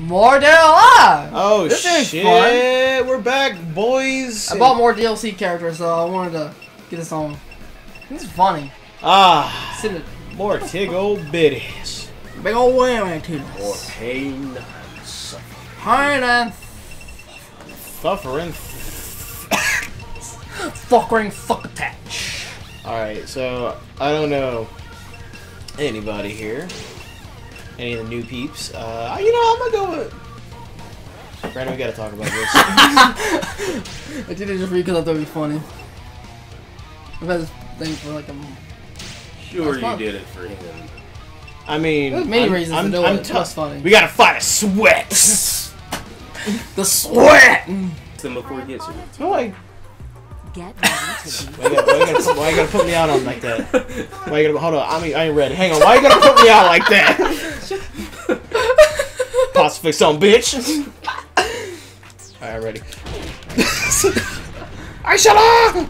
More Alive! Oh This is shit! fun. We're back, boys. I bought more DLC characters, so I wanted to get this on. This is funny. Ah, at more tig old biddies. big old whammy to More pain and suffering. Pain and Suffering. fuckering fuck attach. Alright, so I don't know anybody here. Any of the new peeps. Uh, you know, I'm gonna go with. Brandon, we gotta talk about this. I did it just because I thought it'd be funny. I've had this thing for like a m- Sure, you did it for him. I mean, There's many I'm, reasons I'm, to do I'm it. t- That's funny. We gotta fight a sweat. The sweat! Then before he gets you. Oh, like, Get to be why you, gotta, why, you gotta put, why you gotta put me out on like that? Why you gotta hold on? I mean, I ain't ready. Hang on. Why you gotta put me out like that? Pacifist on bitch. Alright, ready. I'm ready.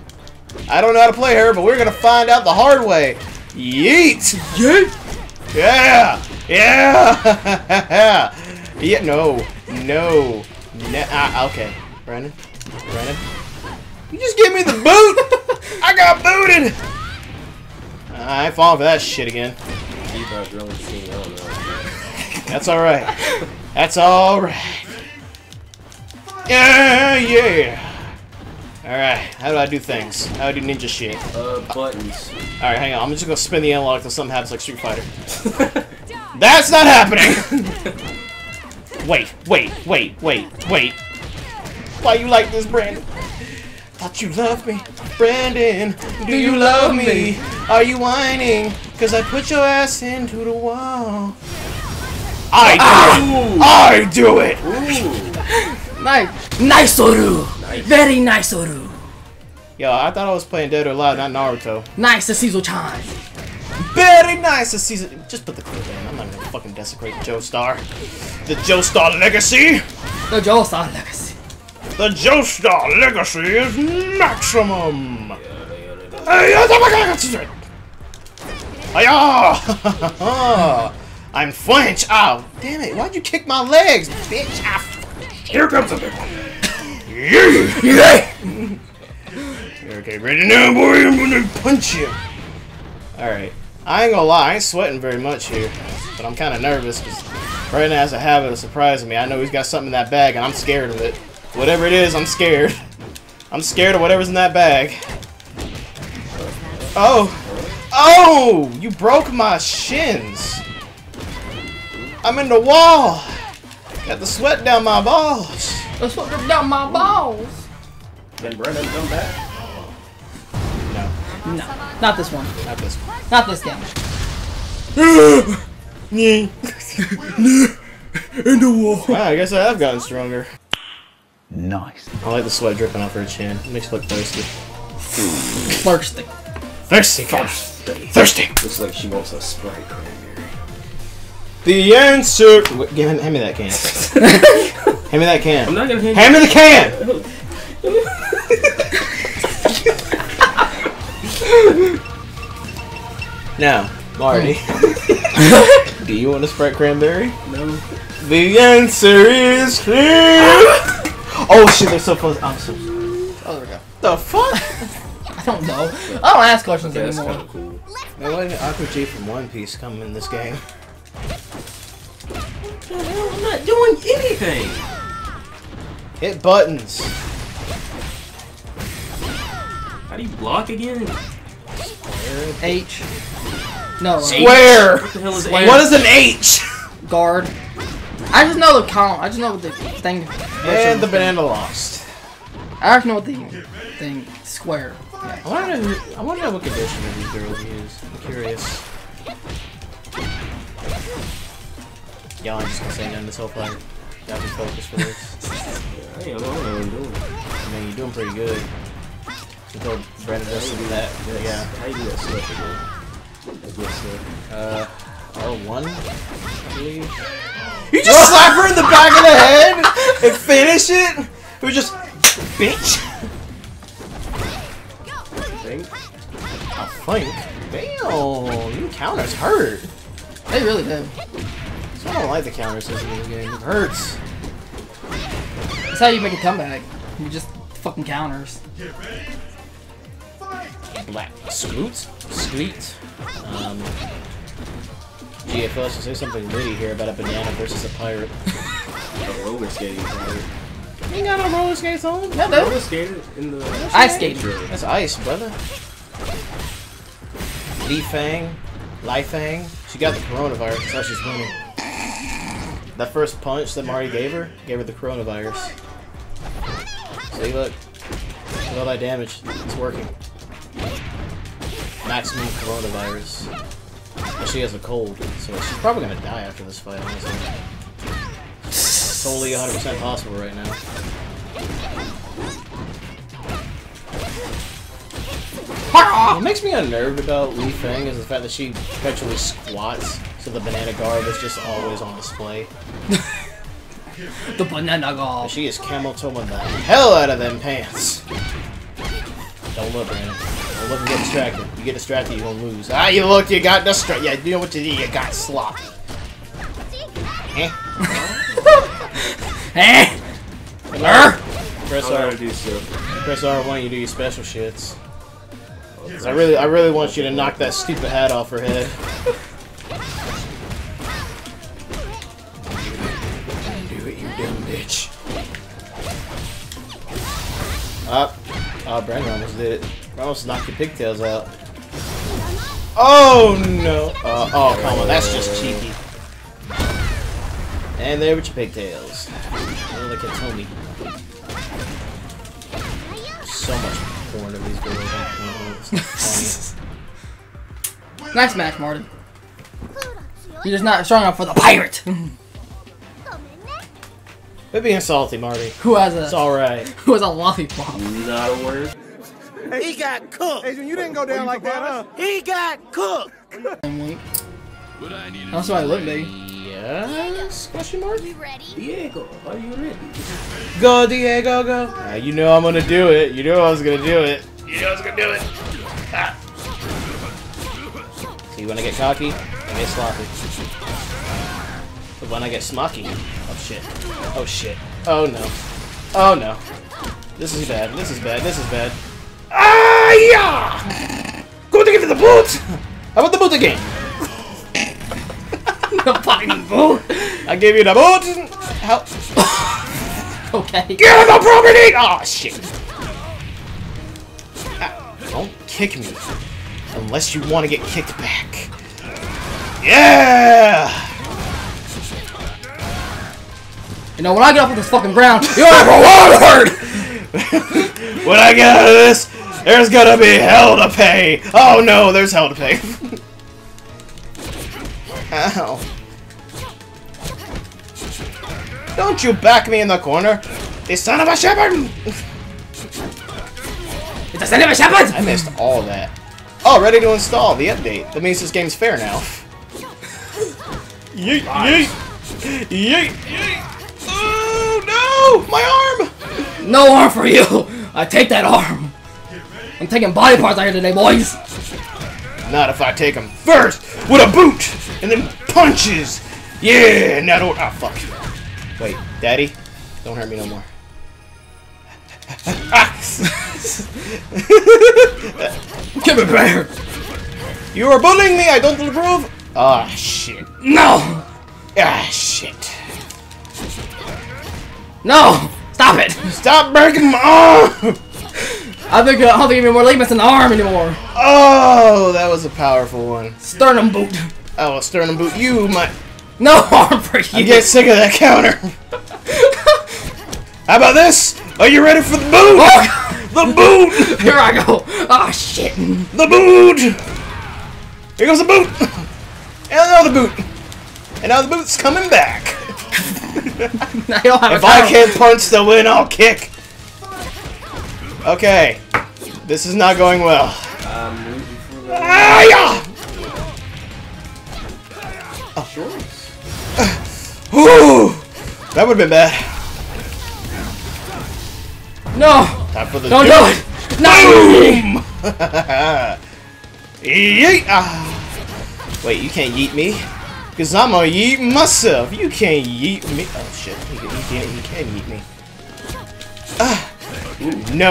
I don't know how to play her, but we're gonna find out the hard way. Yeet! Yeet! Yeah! Yeah! yeah, no. No. Ne- ah, okay. Brandon? Brandon? You just gave me the boot! I got booted! I ain't falling for that shit again. Keep our growing team. I don't know. That's alright. That's alright. Yeah, yeah. Alright, how do I do things? How do I do ninja shit? Uh, buttons. Alright, hang on. I'm just gonna spin the analog till something happens like Street Fighter. That's not happening! wait, wait, wait, wait, wait. Why you like this, Brandon? Thought you loved me. Brandon, do you love me? Are you whining? Cause I put your ass into the wall. I do it! I do it! Ooh. Nice! Nice Oru! Nice. Very nice Oru! Yo, I thought I was playing Dead or Alive, not Naruto. Nice Cecil Chan! Very nice this season. Just put the clip in. I'm not gonna fucking desecrate Joestar. The Joe Star legacy! The Joe Star Legacy. The Joe Star legacy is maximum! Hey, my God, that's it. Hiya! I'm French. Ow. Damn it. Why'd you kick my legs, bitch? Ah, Here comes a big one. yeah. Okay, ready now, boy? I'm gonna punch you. Alright. I ain't gonna lie, I ain't sweating very much here. But I'm kinda nervous because Brandon has a habit of surprising me. I know he's got something in that bag and I'm scared of it. Whatever it is, I'm scared. I'm scared of whatever's in that bag. Oh! Oh! You broke my shins! I'm in the wall! Got the sweat down my balls! That's what ripped down my balls! Can Brennan come back? No, No, not this one. not this one. Not this game. in the wall. Wow, I guess I have gotten stronger. Nice. I like the sweat dripping off her chin. It makes her look thirsty. Thirsty. Thirsty, thirsty, thirsty. Looks like she wants a Sprite cranberry. The answer. Wait, give, him, hand me that can. hand me that can. I'm not gonna hand Hand me the can. now, Marty. Do you want a Sprite cranberry? No. The answer is clear. oh shit! They're so close. I'm so. Oh, there we go. The fuck? I don't know. I don't ask questions That's anymore. kind of cool. Now, why did Aokiji from One Piece come in this game? I'm not doing anything. Hit buttons. How do you block again? Square H. No, uh, Square. What the hell is Square. A? What is an H? guard. I just know the count. I just know what the thing. And the banana lost. I actually know what the thing. Square. Yeah. I wonder, who, I wonder what conditioner these girls use. I'm curious. Y'all ain't just gonna say nothing this whole fight. Gotta be focused for this. I don't know what I'm doing. I mean, you're doing pretty good. Until Brandon does some of that. Yeah. How you do that stuff again? That good stuff. Uh, R1, I believe. You just slap her in the back of the head and finish it? It was just, bitch. Think? I think. Damn, you counters hurt. They really did. What's I don't like the counters in this game. It hurts. That's how you make a comeback. You just fucking counters. Black Scoot? Sweet. Um, GFO should say something witty here about a banana versus a pirate. a roller skating. Right? You ain't got no roller skates on? Yeah, Roller dude. skating in the. Ice skating. That's ice, brother. Li Fang, Li Fang, she got the coronavirus. That's how she's winning. That first punch that Mari gave her, gave her the coronavirus. See, look. Look all that damage. It's working. Maximum coronavirus. But she has a cold, so she's probably gonna die after this fight, honestly. It's totally 100% possible right now. What makes me unnerved about Li Feng is the fact that she perpetually squats, so the banana garb is just always on display. The banana gall. She is camel toeing the hell out of them pants. Don't look, Brandon. Don't look and get distracted. You get distracted, you gonna lose. Ah, you look, you got distracted. Yeah, you know what you did, you got sloppy. Eh? Eh? Press I R. gotta do so. Press R one, you do your special shits. 'Cause I really, I really want you to knock that stupid hat off her head. Up. Oh, Brandon almost did it. Almost knocked your pigtails out. Oh no! Uh, oh come on, that's just cheeky. And there with your pigtails. Look at Tony. So much porn of these girls. Nice match, Martin. You're just not strong enough for the pirate. Quit being salty, Marty. who has It's alright. who has a lollipop? Not a word. He got cooked. Adrian, you didn't go down like that, huh? He got cooked. And week. That's why I look big. Yes? Question mark? You ready? Diego, are you ready? Go, Diego, go. Uh, you know I'm gonna do it. You know I was gonna do it. You know I was gonna do it. Ah. See, when I get cocky, I get sloppy. But when I get smocky, shit. Oh shit. Oh no. Oh no. This is bad. This is bad. This is bad. Ah, yeah! Go to give it the boot! How about the boot again? the fucking boot. I gave you the boot! How? Okay. Get the property! Oh shit. Ah, Don't kick me. Unless you want to get kicked back. Yeah! You know when I get off of this fucking ground, you're like a word. when I get out of this, there's gonna be hell to pay! Oh no, there's hell to pay. Ow. Don't you back me in the corner! You son of a shepherd! It's a son of a shepherd. I missed all that. Oh, ready to install the update. That means this game's fair now. yeet, yeet, yeet, yeet. Oh no! My arm! No arm for you. I take that arm. I'm taking body parts out here today, boys. Not if I take him first with a boot and then punches. Yeah, now don't. Ah, fuck. Wait, Daddy, don't hurt me no more. Give it back. you are bullying me. I don't approve. Ah, shit. No. Ah, shit. No. Stop it. Stop breaking my arm. I think uh, I don't think even more ligaments in the arm anymore. Oh, that was a powerful one. Sternum boot. Oh, a sternum boot. You my. No arm for you. I get sick of that counter. How about this? Are you ready for the boot? Oh, The boot! here I go. Ah shit. The boot! Here goes the boot! And now the boot! And now the boot's coming back! I don't have If a I can't punch the win, I'll kick! Okay. This is not going well. I'm rooting the Ah, yeah! shorts. Whew! That would've been bad. No. Time for the Don't do it. No. Boom! yeet! Ah. Wait, you can't yeet me. Cause I'm gonna yeet myself. You can't yeet me. Oh shit, he, can- he can't. He can yeet me. Ah. No. No!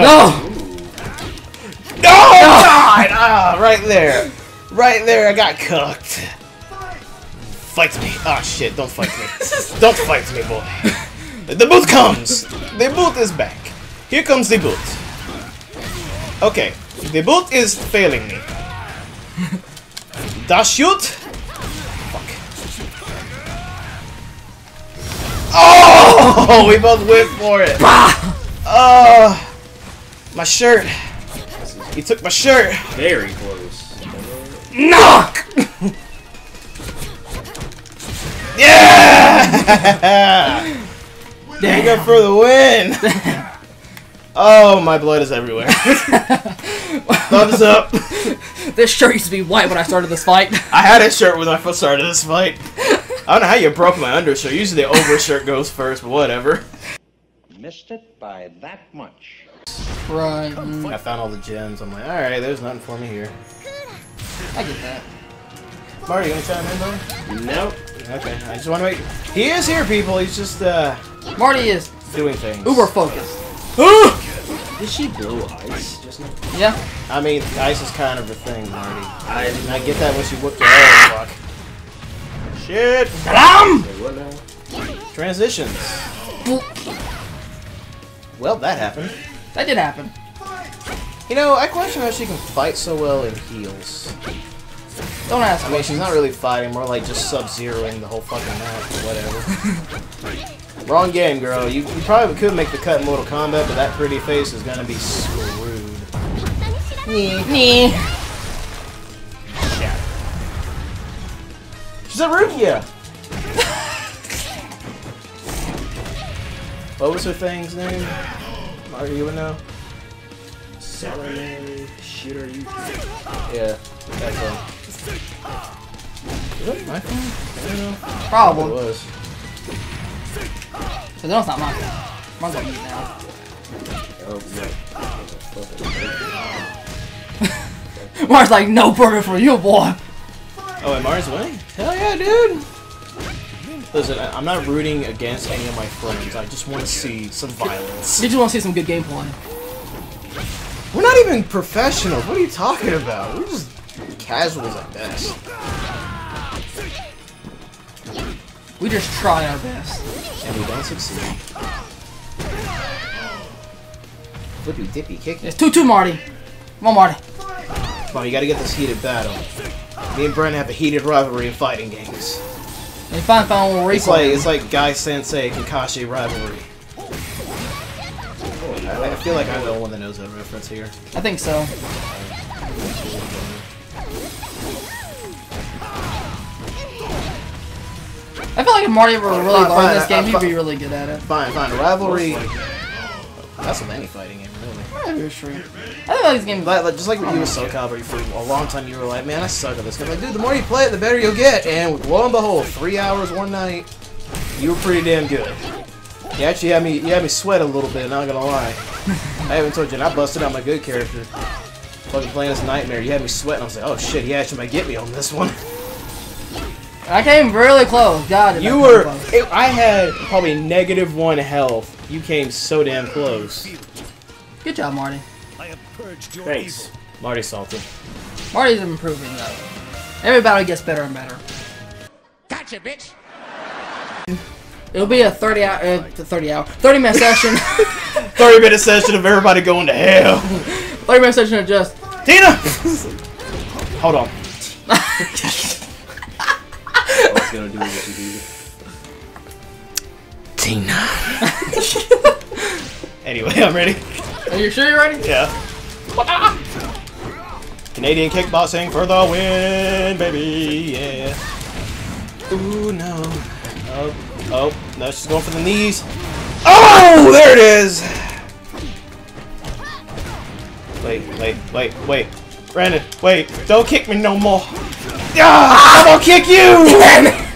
No! God! Ah, right there. Right there, I got cooked. Fight me. Ah, shit, don't fight me. don't fight me, boy. The boot comes. The boot is back. Here comes the boot. Okay, the boot is failing me. Dash shoot? Oh! We both went for it. Oh! My shirt. He took my shirt. Very close. Knock! yeah! There go for the win! Oh, my blood is everywhere. Thumbs up. This shirt used to be white when I started this fight. I had a shirt when I first started this fight. I don't know how you broke my undershirt. Usually the overshirt goes first, but whatever. Missed it by that much. right. mm, I found all the gems. I'm like, alright, there's nothing for me here. I get that. Mario, you gonna chime in though? Nope. Okay, I just want to make. He is here, people. He's just uh Marty is doing things. uber focused. Did she blow ice just now? Yeah. I mean, ice is kind of a thing, Marty. I And I get that when she whooped your ass. Fuck. Shit. Wait, what now? Transitions. Well, that happened. That did happen. You know, I question how she can fight so well in heels. Don't ask I mean, she's not really fighting, more like just sub-zeroing the whole fucking map or whatever. Wrong game, girl. You, you probably could make the cut in Mortal Kombat, but that pretty face is gonna be screwed. Nee. She's a Rukia! what was her thing's name? Mario, you would know? Salamary shooter you Yeah, that's one. Is that my phone? I don't know. It Probably. Was. So no, it's not mine. Mine's on mute now. Oh no. Mark's like, no burger for you, boy. Oh, and Mario's winning? Hell yeah, dude! Listen, I- I'm not rooting against any of my friends. I just want to see some violence. You just want to see some good gameplay. We're not even professionals. What are you talking about? We're just casuals at best. We just try our best. And we don't succeed. Flippy dippy kick. It's 2-2, Marty. Come on, Marty. Come on, you gotta get this heated battle. Me and Brent have a heated rivalry in fighting games. And finally found one It's like replay. it's like Guy Sensei Kakashi rivalry. Oh, I, I feel like I'm the only one that knows that reference here. I think so. I feel like if Marty were really Fine, learn fine, this game, he'd be really good at it. Fine, fine. Rivalry. That's with any fighting game, really. Yeah, very true. I think like this game. Like, like- just like with you with Soul Calibur, for a long time you were like, man, I suck at this. Cause like, dude, the more you play it, the better you'll get. And lo and behold, three hours one night, you were pretty damn good. You actually had me, you had me sweat a little bit. Not gonna lie. I haven't told you, and I busted out my good character. Fucking playing this nightmare, you had me sweating. I was like, oh shit, he actually might get me on this one. I came really close. God, did You were. It, I had probably negative one health. You came so damn close. Good job, Marty. Thanks. Marty salty. Marty's improving though. Every battle gets better and better. Gotcha, bitch. It'll be a 30 hour, uh, 30 hour, 30 minute session. 30 minute session of everybody going to hell. 30 minute session of just. Tina! Hold on. I was gonna do what you do. Tina. anyway, I'm ready. Are you sure you're ready? Yeah. Canadian kickboxing for the win, baby. Yeah. Ooh, no. Oh, oh, no, she's going for the knees. Oh, there it is. Wait, wait, wait, wait. Brandon, wait. Don't kick me no more. Ah, I'm gonna kick you!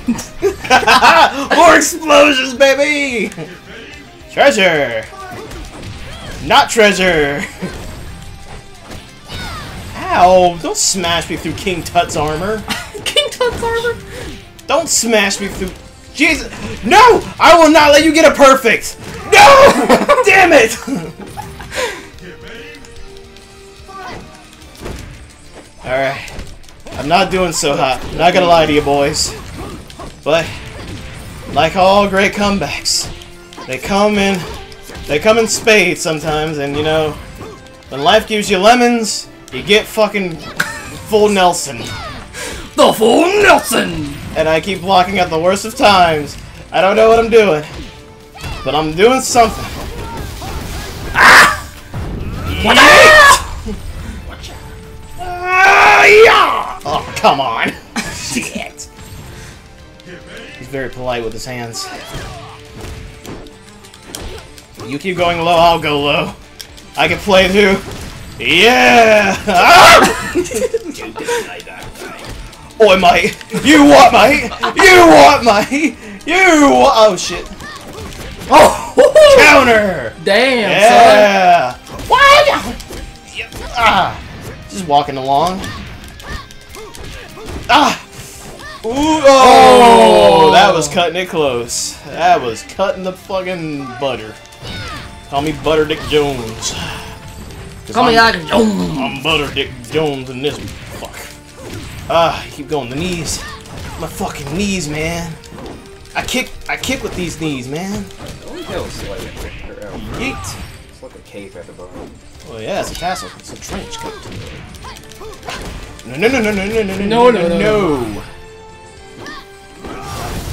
More explosions, baby! Treasure! Not treasure! Ow! Don't smash me through King Tut's armor! King Tut's armor. Don't Don't smash me through. Jesus! No! I will not let you get a perfect! No! Damn it! Alright. I'm not doing so hot. Not gonna lie to you boys. But, like all great comebacks, they come in they come in spades sometimes, and you know, when life gives you lemons, you get fucking full Nelson. The full Nelson! And I keep blocking at the worst of times. I don't know what I'm doing, but I'm doing something. Ah! Ah, come on. Shit. He's very polite with his hands. You keep going low, I'll go low. I can play too. Yeah! Ah! Oi, mate! You what, mate? You what, mate? You what? Oh, shit. Oh! Counter! Damn, Yeah! Why? Ah! Just walking along. Ah! Ooh, oh, that was cutting it close. That was cutting the fucking butter. Call me Butter Dick Jones. Call me I'm- Ike Jones. I'm Butter Dick Jones in this fuck. Ah, keep going. The knees. My fucking knees, man. I kick I kick with these knees, man. Only tail is slightly thicker. Oh, Yeet. It's like a cape at the bottom. Oh yeah, it's a castle. It's a trench coat. No no no no no no no No, no, no, no.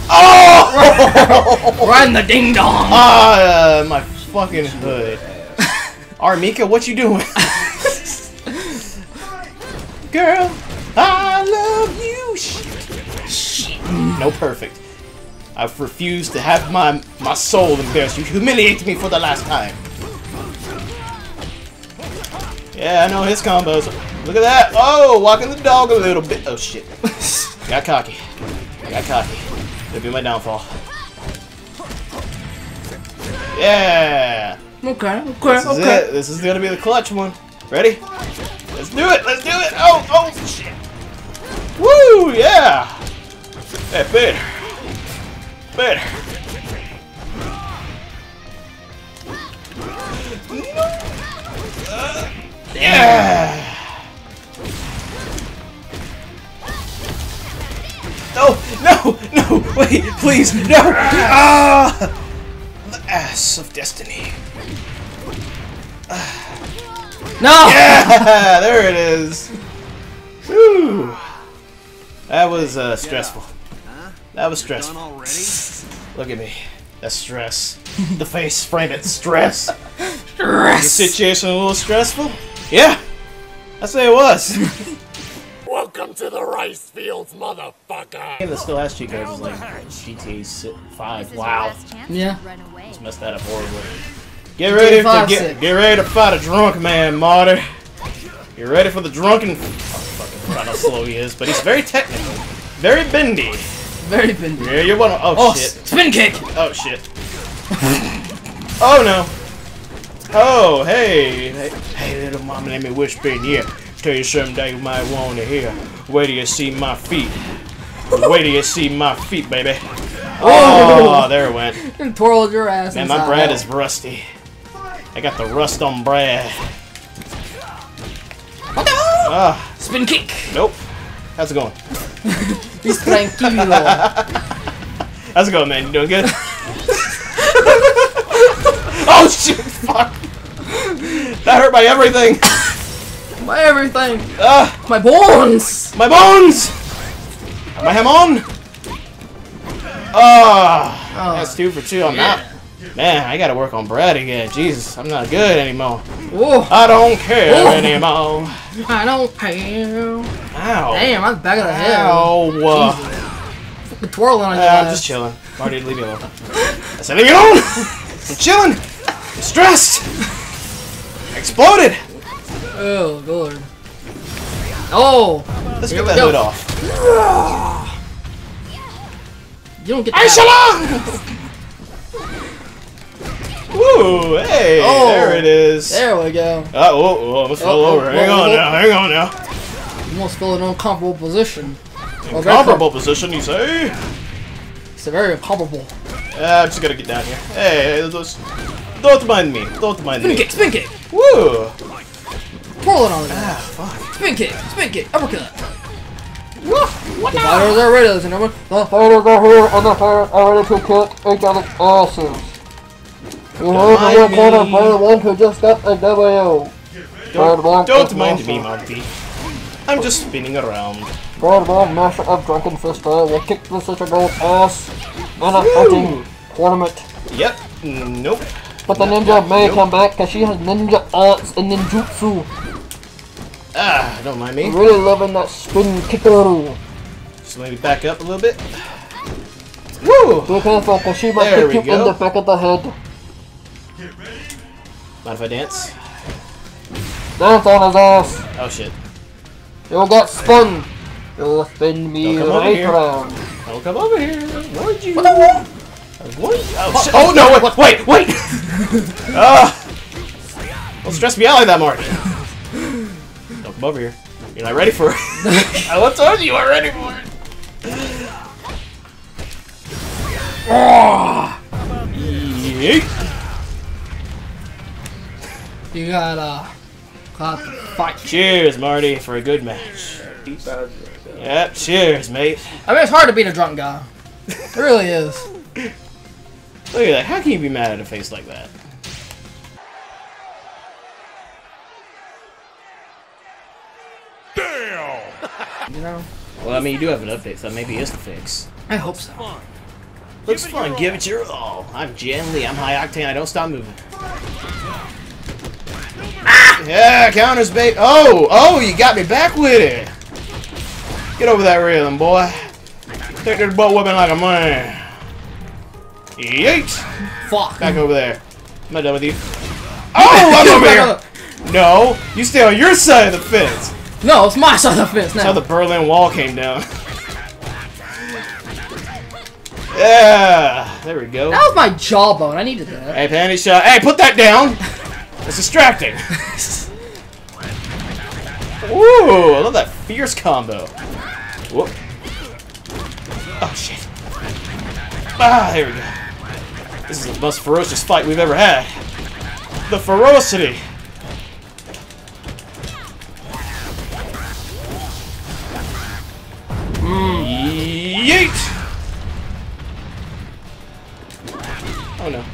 Oh! Right in the ding dong! Ah, uh, my fucking hood. Armika, what you doing? Girl, I love you. Shit. No perfect. I've refused to have my my soul embarrassed. You humiliate me for the last time. Yeah, I know his combos. Look at that. Oh, walking the dog a little bit. Oh shit. Got cocky. Got cocky. It'll be my downfall. Yeah. Okay, okay, This is okay. it. This is gonna be the clutch one. Ready? Let's do it. Let's do it. Oh, oh, shit. Woo, yeah. Hey, better. Better. Uh, yeah. No, no, wait, please, no! Ah! The ass of destiny. No! Yeah, there it is. Whew. That was uh, stressful. That was stressful. Look at me. That's stress. the face frame it. Stress. Stress! The situation a little stressful? Yeah. I'd say it was. Welcome to the rice fields, motherfucker. game that still has cheat codes is like GTA si- 5. This is Wow. your last chance to Yeah. Run away. Messed that up horribly. Get ready to get, get ready to fight a drunk man, Marty. Get ready for the drunken. Oh, fucking forgot how slow he is, but he's very technical, very bendy. Very bendy. Yeah, you're one. Oh, Oh, shit. spin kick! Oh shit. oh no. Oh hey, hey, hey, little mama, let me whisper in here. Tell you something that you might want to hear. Wait till you see my feet. Wait till you see my feet, baby. Oh, there it went. And twirled your ass Man, my Brad is rusty. I got the rust on Brad. Ah, Spin kick! nope. How's it going? He's tranquilo. How's it going, man? You doing good? oh shit! Fuck! That hurt my everything. My everything! Ah, My bones! my bones. My hamon. Ah, Oh. that's two for two. I'm out. Man, I gotta work on bread again. Jesus, I'm not good anymore. Oh, I don't care Oh. anymore. I don't care. Ow. Damn, I'm back of the head. Ow. Fucking twirling on Uh, I'm just chilling. Marty, leave me alone. I said, leave me alone! I'm chilling! I'm stressed! I exploded! Oh, good. Oh! Let's get that go. hood off. You don't get I that. Woo! Hey! Oh. There it is. There we go. Uh, whoa, whoa, almost fell Oh, oh, over. Hang whoa, on whoa. now, hang on now. You almost feel in an uncomfortable position. Oh, very position, you say? It's a very comparable. Uh, I'm just gonna get down here. Hey, those, don't mind me. Don't mind Spin me. kick, spin kick. Woo! Twirling on it. Ah, fuck. Spin kick, spin kick, uppercut. What The fighters are ready, ladies and gentlemen. The fighters are here, and the fighters are ready to kick each other's asses. You heard mind the record of me. player one who just got a W. Don't, don't is mind me, Master. Monty. I'm just spinning around. Third one, Master of Drunken Fister will kick the Sister Girl's ass in a fighting tournament. Yep. Nope. But the ninja may Nope. come back because she has ninja arts and ninjutsu. Ah, don't mind me. Really loving that spin kicker. So maybe back up a little bit. Woo! Be careful because she might There kick you in the back of the head. Mind if I dance? Dance on his ass. Oh shit. You'll get spun. You'll spin me Don't come over right here. around. Don't come over here. Warned you. I warned. Oh, shit. oh no! Wait! Wait! Wait! Ah! Don't stress me out like that, Marty. Don't come over here. You're not ready for it. I was told you are ready for it. Yeet. You got uh, got to fight. Cheers, Marty, for a good match. Yep, cheers, mate. I mean, it's hard to beat a drunk guy. It really is. Look at that. How can you be mad at a face like that? Damn! You know. Well, I mean, you do have an update, so maybe it's the fix. I hope so. Looks fun. Give it your all. I'm Jann Lee. I'm high octane. I don't stop moving. Ah! Yeah, counters, babe. Oh, oh, you got me back with it. Get over that rhythm, boy. Take this butt whipping like a man. Yeet. Fuck. Back over there. I'm not done with you. Oh, I'm over here. No, you stay on your side of the fence. No, it's my side of the fence That's how the Berlin Wall came down. yeah, there we go. That was my jawbone. I needed that. Hey, panty shot. Hey, put that down. It's distracting. Ooh, I love that fierce combo. Whoop. Oh shit. Ah, there we go. This is the most ferocious fight we've ever had. The ferocity. Mm, yeet! Oh no.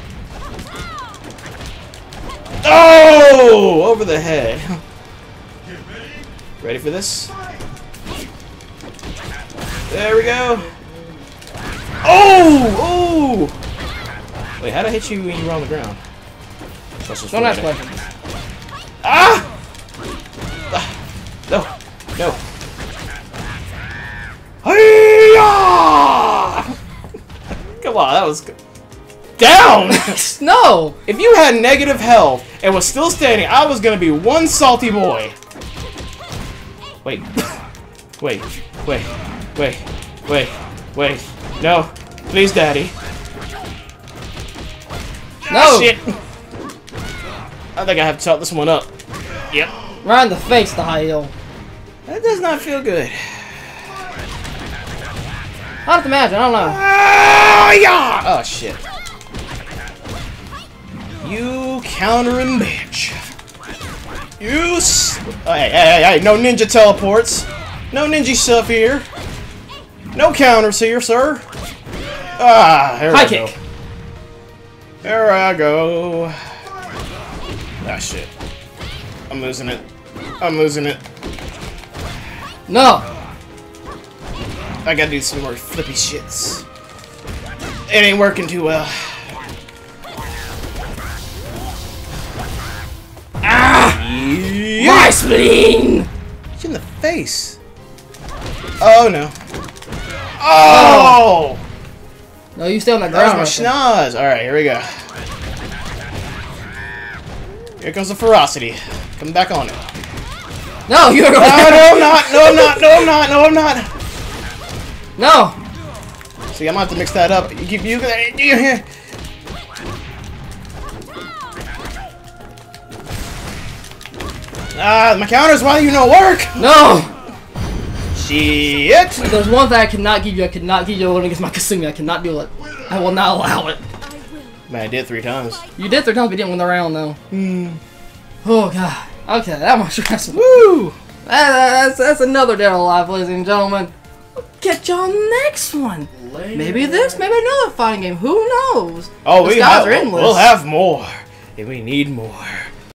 Oh! Over the head. Ready for this? There we go. Oh! Oh! Wait, how'd I hit you when you were on the ground? Don't ask questions. Ah! Ah! No! No! Come on, that was good. Down! No! if you had negative health and was still standing, I was gonna be one salty boy. Wait. Wait. Wait. Wait. Wait. Wait. No. Please, Daddy. No! Shit. I think I have to chop this one up. Yep. Right in the face, the high heel. That does not feel good. I have to imagine, I don't know. Ah, yeah! Oh, shit. You countering bitch. You s- oh, hey, hey, hey, hey, no ninja teleports. No ninja stuff here. No counters here, sir. Ah, here High I go. There I go. Ah, shit. I'm losing it. I'm losing it. No! I gotta do some more flippy shits. It ain't working too well. Ah! My spleen! It's in the face. Oh no. Oh! No, you stay on the ground. was my schnoz. Alright, here we go. Here comes the ferocity. Come back on it. No, you're No, no, I'm not. No, I'm not. No, I'm not. No, I'm not. No! See, I'm gonna have to mix that up. You keep you. you Ah, my counters. Why do you not work? No! Shit! There's one thing I cannot give you, I cannot give you one against my Kasumi. I cannot do it. I will not allow it. Man, I did three times. You did three times, but you didn't win the round, though. Hmm. Oh, God. Okay, that was stressful. Woo! That- that's, that's another Dead or Alive, ladies and gentlemen. Catch y'all next one. Maybe this, maybe another fighting game. Who knows? Oh, Those we guys have, are endless. we'll have more. And we need more.